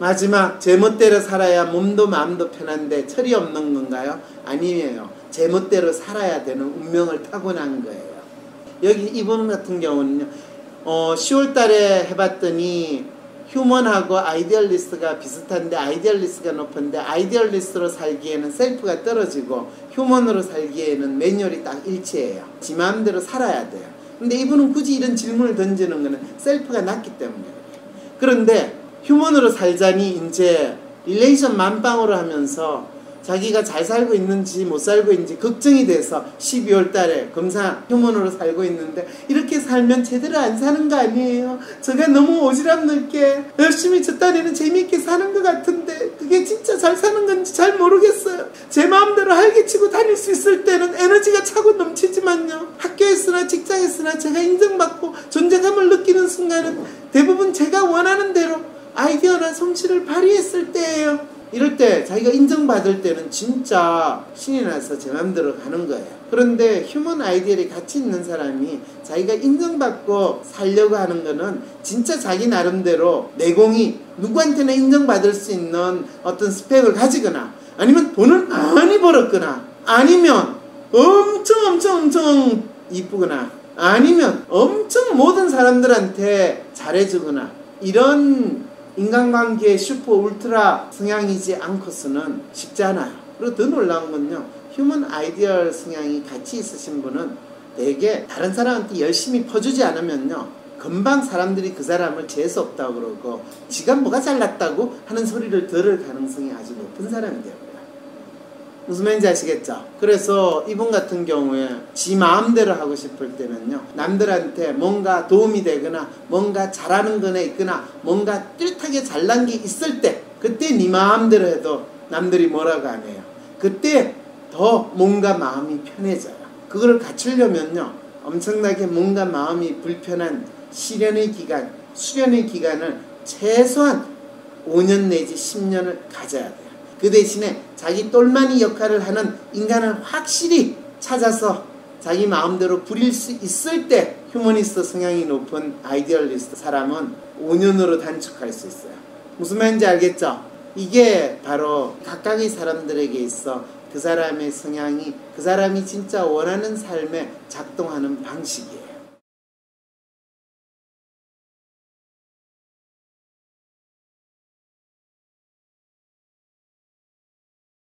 마지막 제멋대로 살아야 몸도 마음도 편한데 철이 없는 건가요? 아니에요. 제멋대로 살아야 되는 운명을 타고난 거예요. 여기 이분 같은 경우는요. 어, 10월 달에 해봤더니 human하고 idealist가 비슷한데 idealist가 높은데 idealist로 살기에는 self가 떨어지고 human으로 살기에는 매뉴얼이 딱 일치해요. 지 마음대로 살아야 돼요. 근데 이분은 굳이 이런 질문을 던지는 거는 self가 낮기 때문에 그런데 human으로 살자니 이제 relation 만빵으로 하면서 자기가 잘 살고 있는지 못 살고 있는지 걱정이 돼서 12월 달에 검사 human으로 살고 있는데 이렇게 살면 제대로 안 사는 거 아니에요? 제가 너무 오지랖 넓게 열심히 제 딴에는 재미있게 사는 것 같은데 그게 진짜 잘 사는 건지 잘 모르겠어요. 제 마음대로 활개치고 다닐 수 있을 때는 에너지가 차고 넘치지만요. 학교에서나 직장에서나 제가 인정받고 존재감을 느끼는 순간은 대부분 제가 원하는 대로 아이디어나 솜씨를 발휘했을 때예요. 이럴 때 자기가 인정받을 때는 진짜 신이 나서 제 맘대로 가는 거예요. 그런데 휴먼 아이디어이 같이 있는 사람이 자기가 인정받고 살려고 하는 거는 진짜 자기 나름대로 내공이 누구한테나 인정받을 수 있는 어떤 스펙을 가지거나 아니면 돈을 많이 벌었거나 아니면 엄청 엄청 엄청 이쁘거나 아니면 엄청 모든 사람들한테 잘해주거나 이런 인간관계의 super ultra 성향이지 않고서는 쉽지 않아요. 그리고 더 놀라운 건요. human ideal 성향이 같이 있으신 분은 되게 다른 사람한테 열심히 퍼주지 않으면요. 금방 사람들이 그 사람을 재수 없다고 그러고 지가 뭐가 잘났다고 하는 소리를 들을 가능성이 아주 높은 사람이 돼요. 무슨 말인지 아시겠죠? 그래서 이분 같은 경우에 지 마음대로 하고 싶을 때는요. 남들한테 뭔가 도움이 되거나 뭔가 잘하는 거나 있거나 뭔가 뚜렷하게 잘난 게 있을 때 그때 네 마음대로 해도 남들이 뭐라고 안 해요. 그때 더 뭔가 마음이 편해져요. 그걸 갖추려면요. 엄청나게 뭔가 마음이 불편한 시련의 기간, 수련의 기간을 최소한 5년 내지 10년을 가져야 돼요. 그 대신에 자기 똘마니 역할을 하는 인간을 확실히 찾아서 자기 마음대로 부릴 수 있을 때 휴머니스트 성향이 높은 idealist 사람은 5년으로 단축할 수 있어요. 무슨 말인지 알겠죠? 이게 바로 각각의 사람들에게 있어 그 사람의 성향이 그 사람이 진짜 원하는 삶에 작동하는 방식이에요.